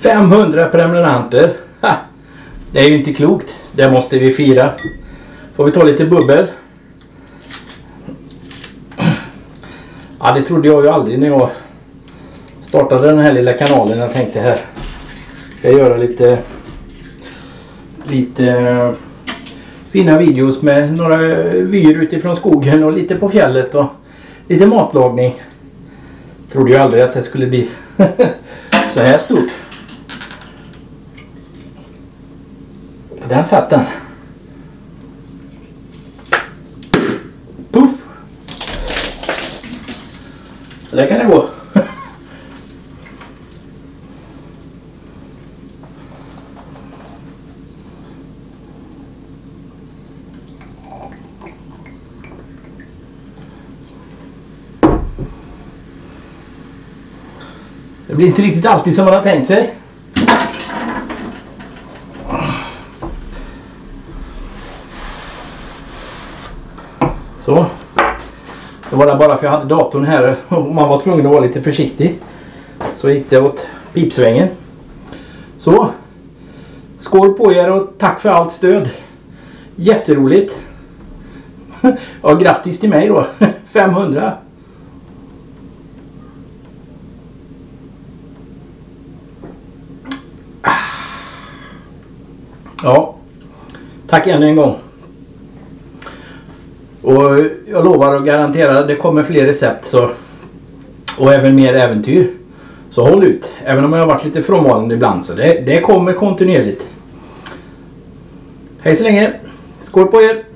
500 prenumeranter. Ha! Det är ju inte klokt. Det måste vi fira. Får vi ta lite bubbel. Ja, det trodde jag ju aldrig när jag startade den här lilla kanalen. Jag tänkte här ska jag göra lite lite eh, fina videos med några vyer utifrån skogen och lite på fjället och lite matlagning. Trodde ju aldrig att det skulle bli så här stort. Där satt den. Puff! Så där kan det gå. Det blir inte riktigt alltid som man har tänkt sig. Så. Det var bara för jag hade datorn här och man var tvungen att vara lite försiktig. Så gick det åt pipsvängen. Så. Skål på er och tack för allt stöd. Jätteroligt. Ja, grattis till mig då. 500. Ah. Ja. Tack ännu en gång. Och jag lovar och garanterar det kommer fler recept så, och även mer äventyr. Så håll ut. Även om jag har varit lite frånvarande ibland så det, det kommer kontinuerligt. Hej så länge. Skål på er.